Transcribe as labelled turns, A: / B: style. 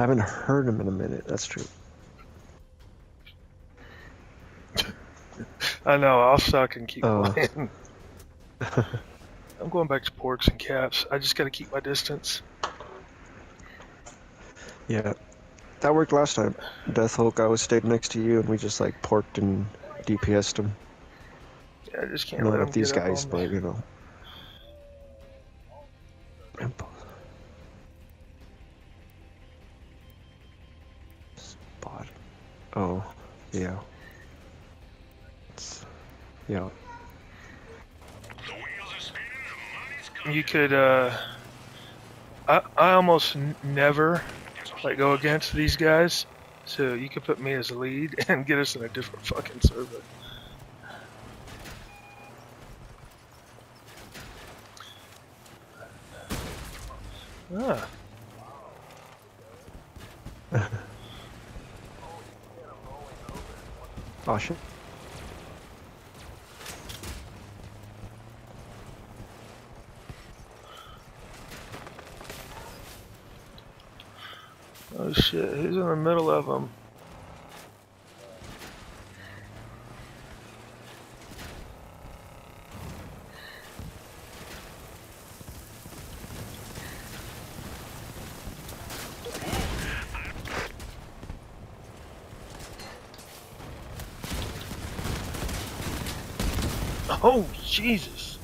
A: I haven't heard him in a minute. That's true.
B: I know, I'll suck and keep
A: Oh.
B: playing. I'm going back to porks and caps. I just gotta keep my distance.
A: Yeah. That worked last time. Death Hulk, I was stayed next to you, and we just like porked and DPS'd him.
B: Yeah, I just can't
A: Not
B: let them
A: these guys, but you know. Oh, yeah. It's, yeah.
B: You could, uh, I, I almost never like go against these guys, so you could put me as a lead and get us in a different fucking server. Ah,
A: Oh shit.
B: oh shit, who's in the middle of them? Oh, Jesus.